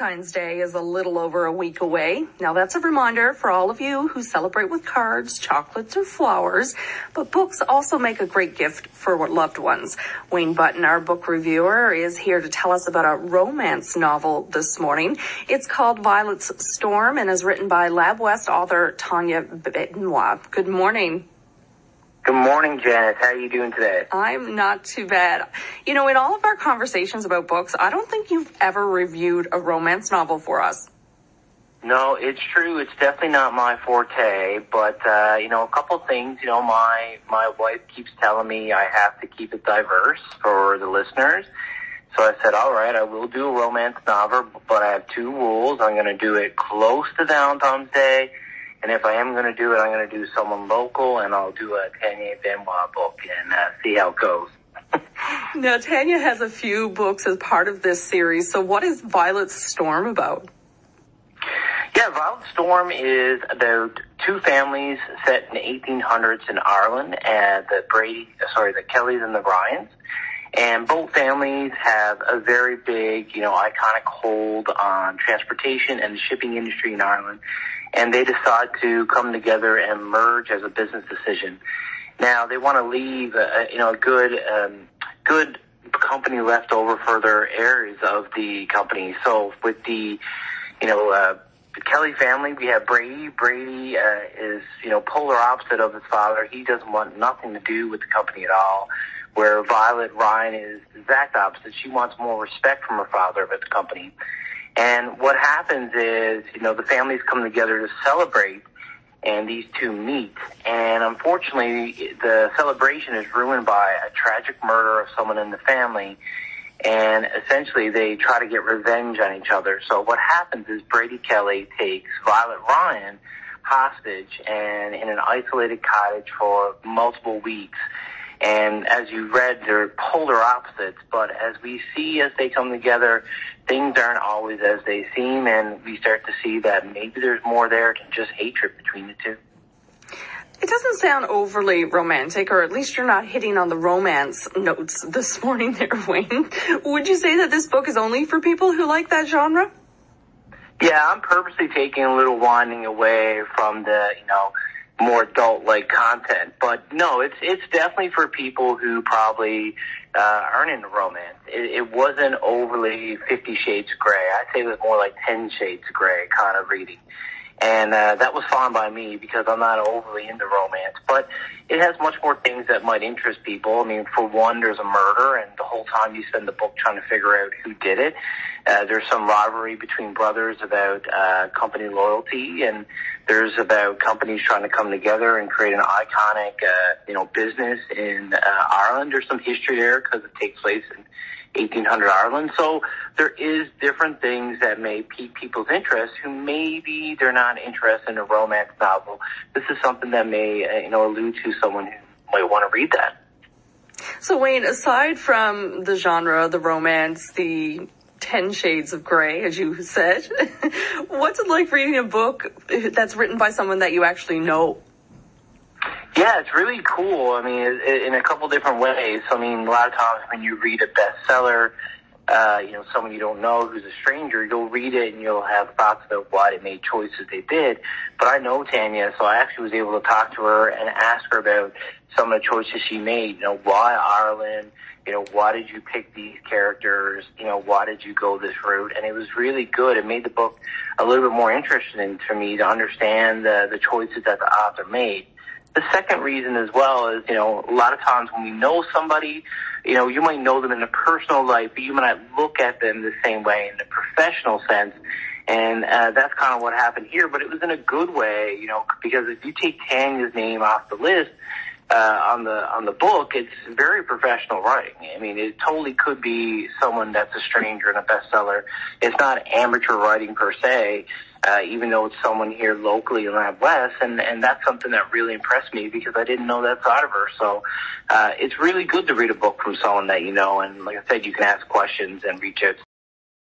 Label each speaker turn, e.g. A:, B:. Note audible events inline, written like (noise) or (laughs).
A: Valentine's Day is a little over a week away. Now that's a reminder for all of you who celebrate with cards, chocolates, or flowers, but books also make a great gift for loved ones. Wayne Button, our book reviewer, is here to tell us about a romance novel this morning. It's called Violet's Storm and is written by Lab West author Tanya Benoit. Good morning.
B: Good morning, Janice. How are you doing today?
A: I'm not too bad. You know, in all of our conversations about books, I don't think you've ever reviewed a romance novel for us.
B: No, it's true. It's definitely not my forte, but uh, you know, a couple things. You know, my my wife keeps telling me I have to keep it diverse for the listeners. So I said, all right, I will do a romance novel, but I have two rules. I'm going to do it close to Valentine's Day and if I am going to do it, I'm going to do someone local, and I'll do a Tanya Benoit book and uh, see how it goes. (laughs)
A: now, Tanya has a few books as part of this series. So, what is Violet Storm about?
B: Yeah, Violet Storm is about two families set in the 1800s in Ireland, and the Brady, sorry, the Kellys and the Ryans. And both families have a very big, you know, iconic hold on transportation and the shipping industry in Ireland and they decide to come together and merge as a business decision. Now they want to leave, a, you know, a good, um, good company left over for their heirs of the company. So with the, you know, uh, the Kelly family, we have Brady. Brady uh, is, you know, polar opposite of his father. He doesn't want nothing to do with the company at all. Where Violet Ryan is the exact opposite. She wants more respect from her father at the company. And what happens is, you know, the families come together to celebrate and these two meet. And unfortunately, the celebration is ruined by a tragic murder of someone in the family. And essentially, they try to get revenge on each other. So what happens is Brady Kelly takes Violet Ryan hostage and in an isolated cottage for multiple weeks. And as you read, they're polar opposites, but as we see as they come together, things aren't always as they seem, and we start to see that maybe there's more there than just hatred between the two.
A: It doesn't sound overly romantic, or at least you're not hitting on the romance notes this morning there, (laughs) Wayne. Would you say that this book is only for people who like that genre?
B: Yeah, I'm purposely taking a little winding away from the, you know, more adult like content. But no, it's it's definitely for people who probably uh, aren't into romance. It, it wasn't overly Fifty Shades Grey. I'd say it was more like Ten Shades Grey kind of reading. And uh, that was fine by me because I'm not overly into romance. But it has much more things that might interest people. I mean, for one, there's a murder, and the whole time you spend the book trying to figure out who did it. Uh, there's some rivalry between brothers about uh, company loyalty, and there's about companies trying to come together and create an iconic, uh, you know, business in uh, Ireland. There's some history there because it takes place in 1800 Ireland. So there is different things that may pique people's interest who maybe they're not interested in a romance novel. This is something that may, uh, you know, allude to someone who might want to read that.
A: So Wayne, aside from the genre, the romance, the 10 shades of gray, as you said, (laughs) what's it like reading a book that's written by someone that you actually know?
B: Yeah, it's really cool. I mean, in a couple different ways. I mean, a lot of times when you read a bestseller, uh, you know, someone you don't know who's a stranger, you'll read it and you'll have thoughts about why they made choices they did. But I know Tanya, so I actually was able to talk to her and ask her about some of the choices she made. You know, why Ireland? You know, why did you pick these characters? You know, why did you go this route? And it was really good. It made the book a little bit more interesting to me to understand the, the choices that the author made. The second reason as well is, you know, a lot of times when we know somebody, you know, you might know them in a personal life, but you might not look at them the same way in a professional sense. And uh, that's kind of what happened here, but it was in a good way, you know, because if you take Tanya's name off the list, uh, on the on the book, it's very professional writing. I mean, it totally could be someone that's a stranger in a bestseller. It's not amateur writing per se, uh, even though it's someone here locally in Lab West, and and that's something that really impressed me because I didn't know that side of her. So uh, it's really good to read a book from someone that you know, and like I said, you can ask questions and reach out